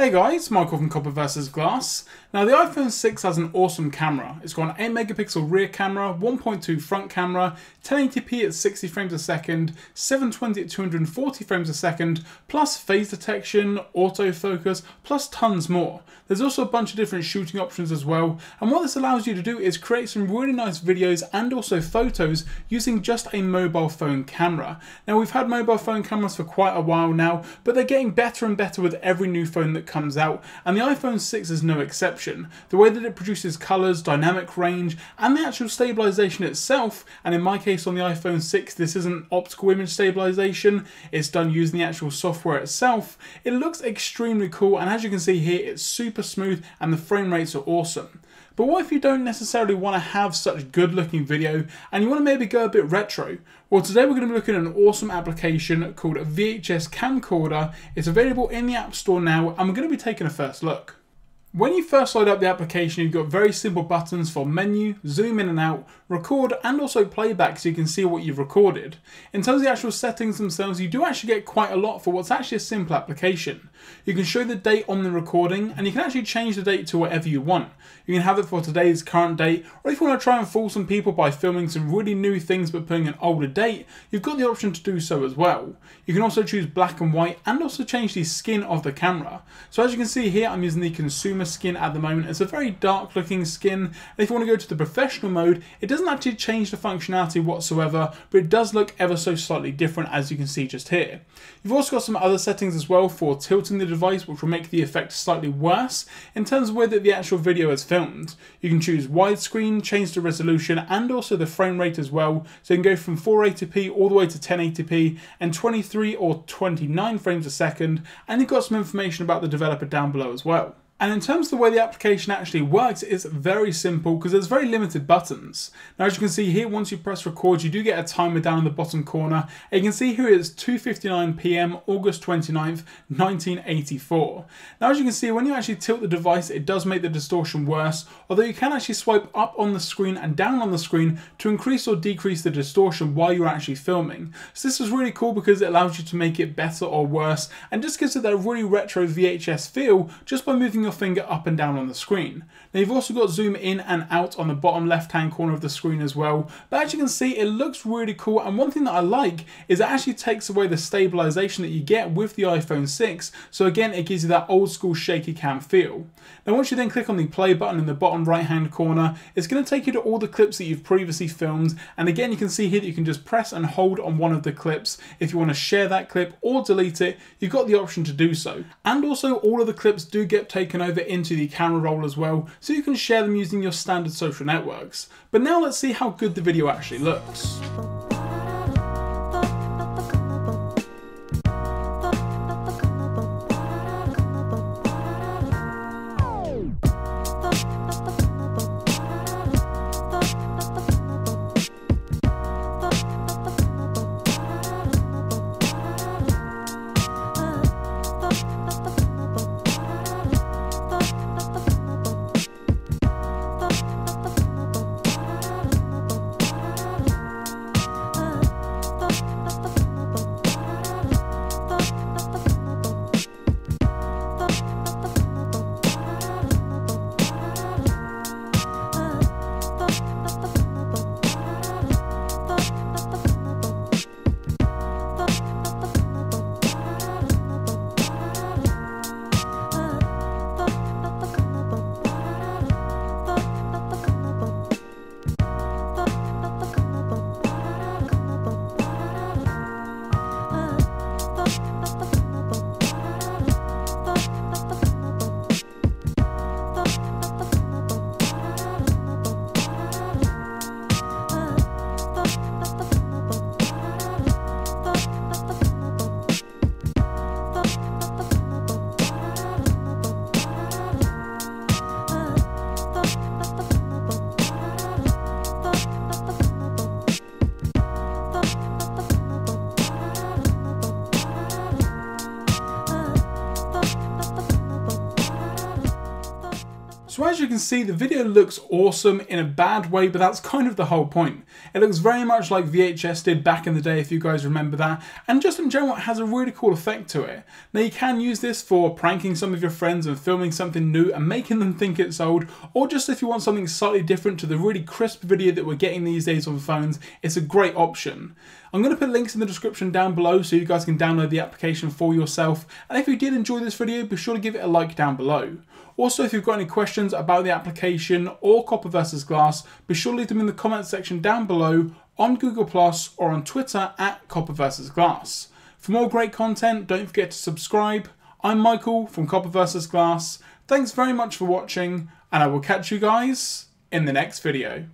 Hey guys, Michael from Copper vs Glass. Now the iPhone 6 has an awesome camera. It's got an 8 megapixel rear camera, 1.2 front camera, 1080p at 60 frames a second, 720 at 240 frames a second, plus phase detection, autofocus, plus tons more. There's also a bunch of different shooting options as well, and what this allows you to do is create some really nice videos and also photos using just a mobile phone camera. Now we've had mobile phone cameras for quite a while now, but they're getting better and better with every new phone that comes out, and the iPhone 6 is no exception. The way that it produces colours, dynamic range, and the actual stabilisation itself, and in my case on the iPhone 6 this isn't optical image stabilisation, it's done using the actual software itself, it looks extremely cool and as you can see here it's super super smooth and the frame rates are awesome. But what if you don't necessarily want to have such good looking video and you want to maybe go a bit retro? Well today we're going to be looking at an awesome application called VHS Camcorder. It's available in the App Store now and we're going to be taking a first look. When you first load up the application, you've got very simple buttons for menu, zoom in and out, record, and also playback so you can see what you've recorded. In terms of the actual settings themselves, you do actually get quite a lot for what's actually a simple application. You can show the date on the recording, and you can actually change the date to whatever you want. You can have it for today's current date, or if you want to try and fool some people by filming some really new things but putting an older date, you've got the option to do so as well. You can also choose black and white, and also change the skin of the camera. So as you can see here, I'm using the consumer consumer skin at the moment. It's a very dark looking skin. And if you want to go to the professional mode, it doesn't actually change the functionality whatsoever, but it does look ever so slightly different as you can see just here. You've also got some other settings as well for tilting the device, which will make the effect slightly worse in terms of where the actual video is filmed. You can choose widescreen, change the resolution, and also the frame rate as well. So you can go from 480p all the way to 1080p and 23 or 29 frames a second, and you've got some information about the developer down below as well. And in terms of the way the application actually works, it's very simple because there's very limited buttons. Now as you can see here, once you press record, you do get a timer down in the bottom corner. And you can see here it's 2.59pm, August 29th, 1984. Now as you can see, when you actually tilt the device, it does make the distortion worse, although you can actually swipe up on the screen and down on the screen to increase or decrease the distortion while you're actually filming. So this is really cool because it allows you to make it better or worse, and just gives it that really retro VHS feel just by moving your finger up and down on the screen. Now you've also got zoom in and out on the bottom left hand corner of the screen as well, but as you can see it looks really cool and one thing that I like is it actually takes away the stabilization that you get with the iPhone 6, so again it gives you that old school shaky cam feel. Now once you then click on the play button in the bottom right hand corner, it's going to take you to all the clips that you've previously filmed and again you can see here that you can just press and hold on one of the clips if you want to share that clip or delete it, you've got the option to do so. And also all of the clips do get taken taken over into the camera roll as well, so you can share them using your standard social networks. But now let's see how good the video actually looks. So as you can see, the video looks awesome in a bad way, but that's kind of the whole point. It looks very much like VHS did back in the day, if you guys remember that, and just in general, it has a really cool effect to it. Now you can use this for pranking some of your friends and filming something new and making them think it's old, or just if you want something slightly different to the really crisp video that we're getting these days on phones, it's a great option. I'm going to put links in the description down below so you guys can download the application for yourself. And if you did enjoy this video, be sure to give it a like down below. Also, if you've got any questions about the application or Copper versus Glass, be sure to leave them in the comment section down below on Google Plus or on Twitter at Copper vs Glass. For more great content, don't forget to subscribe. I'm Michael from Copper versus Glass. Thanks very much for watching, and I will catch you guys in the next video.